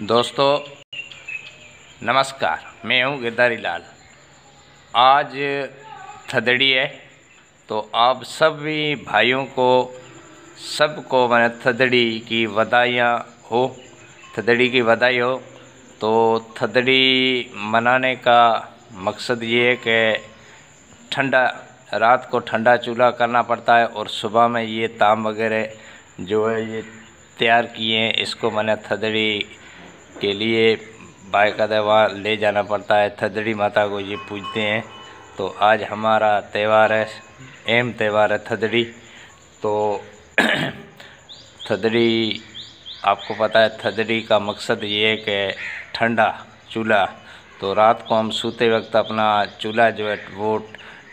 दोस्तों, नमस्कार। मैं हूँ गिरधारी लाल। आज थदड़ी है तो आप सभी भाइयों को, सबको मैंने थदड़ी की बधाइयाँ हो, थदड़ी की बधाई हो। तो थदड़ी मनाने का मकसद ये है कि ठंडा, रात को ठंडा चूल्हा करना पड़ता है और सुबह में ये ताम वगैरह जो है ये तैयार किए हैं, इसको मैंने थदड़ी के लिए बाकायदा वहाँ ले जाना पड़ता है। थदड़ी माता को ये पूजते हैं। तो आज हमारा त्यौहार है, एम त्यौहार है थदड़ी। तो थदड़ी, आपको पता है, थदड़ी का मकसद ये है कि ठंडा चूल्हा। तो रात को हम सोते वक्त अपना चूल्हा जो है, वो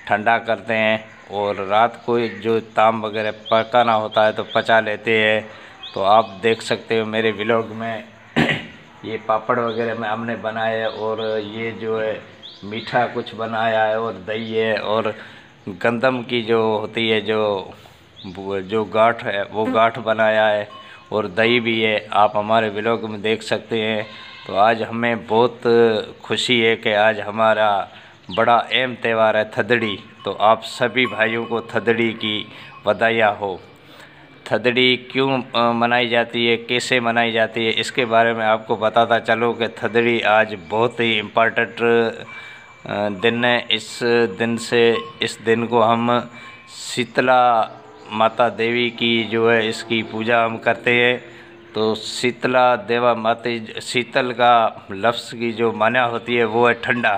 ठंडा करते हैं और रात को जो ताम वगैरह पकाना होता है तो पचा लेते हैं। तो आप देख सकते हो मेरे ब्लॉग में ये पापड़ वगैरह में हमने बनाए और ये जो है मीठा कुछ बनाया है और दही है और गंदम की जो होती है जो जो गाठ है वो गाठ बनाया है और दही भी है। आप हमारे ब्लॉग में देख सकते हैं। तो आज हमें बहुत खुशी है कि आज हमारा बड़ा अहम त्यौहार है थदड़ी। तो आप सभी भाइयों को थदड़ी की बधाइयाँ हो। थदड़ी क्यों मनाई जाती है, कैसे मनाई जाती है, इसके बारे में आपको बताता चलो कि थदड़ी आज बहुत ही इंपॉर्टेंट दिन है। इस दिन से, इस दिन को हम शीतला माता देवी की जो है, इसकी पूजा हम करते हैं। तो शीतला देवा माता, शीतल का लफ्ज़ की जो मान्या होती है, वो है ठंडा।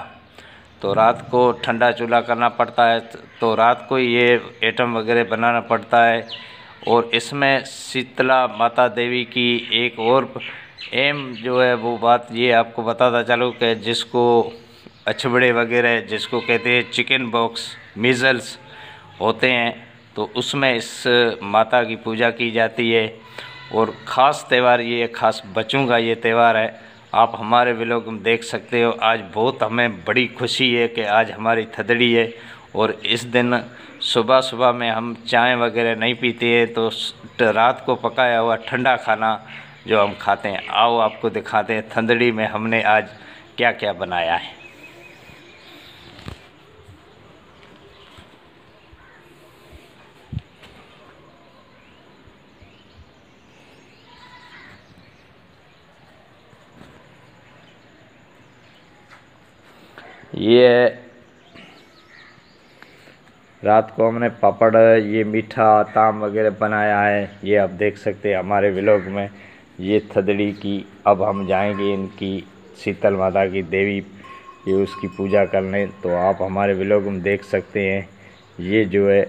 तो रात को ठंडा चूल्हा करना पड़ता है तो रात को ये आइटम वगैरह बनाना पड़ता है। और इसमें शीतला माता देवी की एक और एम जो है वो बात ये आपको बताता चलो कि जिसको अछबड़े वगैरह जिसको कहते हैं चिकन बॉक्स मीज़ल्स होते हैं तो उसमें इस माता की पूजा की जाती है। और ख़ास त्यौहार ये ख़ास बच्चों का ये त्यौहार है। आप हमारे ब्लॉग में देख सकते हो, आज बहुत हमें बड़ी खुशी है कि आज हमारी थदड़ी है। और इस दिन सुबह सुबह में हम चाय वगैरह नहीं पीते हैं तो रात को पकाया हुआ ठंडा खाना जो हम खाते हैं। आओ आपको दिखाते हैं थंदड़ी में हमने आज क्या क्या बनाया है। ये रात को हमने पापड़, ये मीठा ताम वगैरह बनाया है। ये आप देख सकते हैं हमारे व्लॉग में। ये थदड़ी की, अब हम जाएँगे इनकी शीतल माता की देवी, ये उसकी पूजा करने। तो आप हमारे व्लॉग में देख सकते हैं। ये जो है,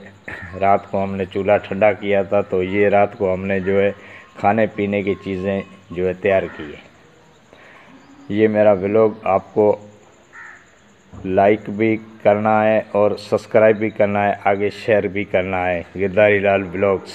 रात को हमने चूल्हा ठंडा किया था तो ये रात को हमने जो है, खाने पीने की चीज़ें जो है तैयार की है। ये मेरा व्लॉग आपको लाइक भी करना है और सब्सक्राइब भी करना है, आगे शेयर भी करना है। गिरधारी लाल ब्लॉग्स।